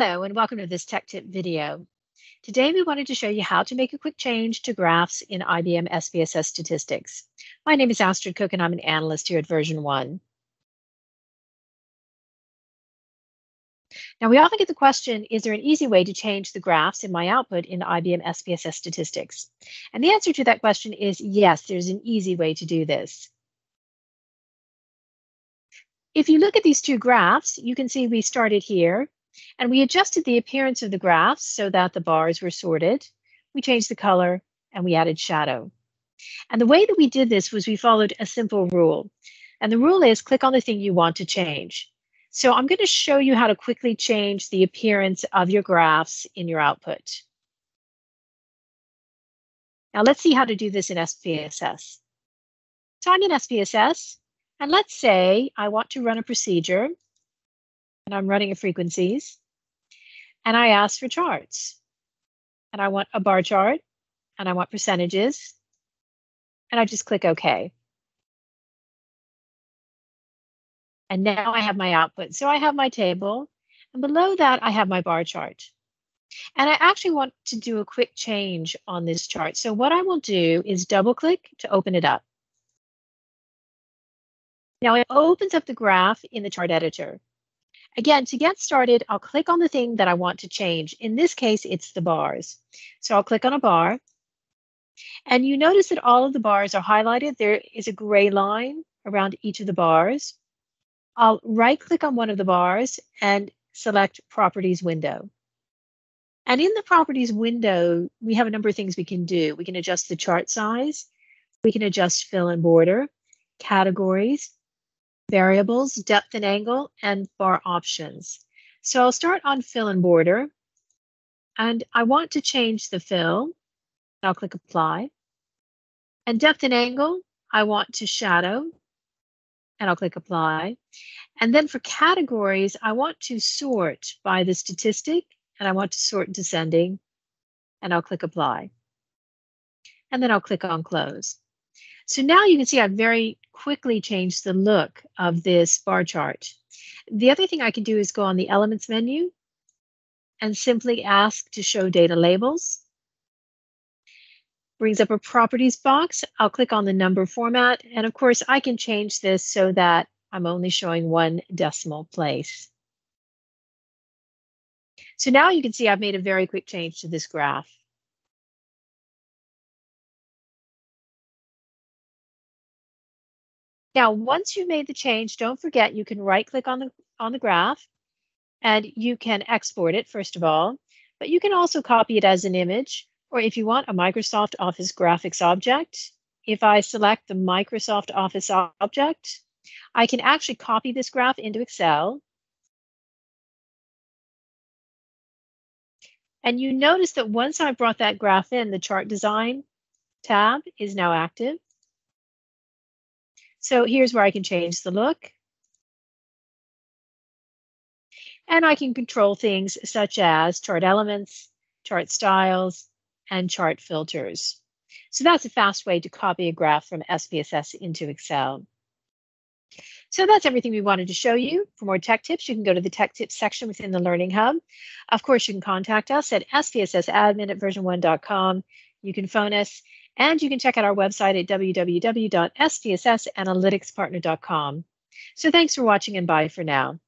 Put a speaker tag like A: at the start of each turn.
A: Hello and welcome to this tech tip video. Today we wanted to show you how to make a quick change to graphs in IBM SPSS statistics. My name is Astrid Cook and I'm an analyst here at version 1. Now we often get the question, is there an easy way to change the graphs in my output in IBM SPSS statistics? And the answer to that question is yes, there's an easy way to do this. If you look at these two graphs, you can see we started here and we adjusted the appearance of the graphs so that the bars were sorted. We changed the color and we added shadow. And the way that we did this was we followed a simple rule. And the rule is click on the thing you want to change. So I'm going to show you how to quickly change the appearance of your graphs in your output. Now let's see how to do this in SPSS. So I'm in SPSS, and let's say I want to run a procedure and I'm running a frequencies and I ask for charts and I want a bar chart and I want percentages and I just click OK. And now I have my output. So I have my table and below that I have my bar chart. And I actually want to do a quick change on this chart. So what I will do is double click to open it up. Now it opens up the graph in the chart editor. Again, to get started, I'll click on the thing that I want to change. In this case, it's the bars. So I'll click on a bar. And you notice that all of the bars are highlighted. There is a gray line around each of the bars. I'll right click on one of the bars and select Properties window. And in the Properties window, we have a number of things we can do. We can adjust the chart size. We can adjust fill and border, categories, variables, depth and angle, and bar options. So I'll start on fill and border. And I want to change the fill. I'll click apply. And depth and angle, I want to shadow. And I'll click apply. And then for categories, I want to sort by the statistic. And I want to sort descending. And I'll click apply. And then I'll click on close. So now you can see I've very quickly change the look of this bar chart. The other thing I can do is go on the Elements menu and simply ask to show data labels. Brings up a Properties box. I'll click on the number format. And of course, I can change this so that I'm only showing one decimal place. So now you can see I've made a very quick change to this graph. Now, once you've made the change, don't forget you can right click on the on the graph and you can export it first of all, but you can also copy it as an image or if you want a Microsoft Office graphics object, if I select the Microsoft Office object, I can actually copy this graph into Excel. And you notice that once I brought that graph in, the chart design tab is now active. So here's where I can change the look. And I can control things such as chart elements, chart styles, and chart filters. So that's a fast way to copy a graph from SPSS into Excel. So that's everything we wanted to show you. For more tech tips, you can go to the tech tips section within the Learning Hub. Of course, you can contact us at spssadmin at version1.com. You can phone us and you can check out our website at www.spssanalyticspartner.com. So thanks for watching and bye for now.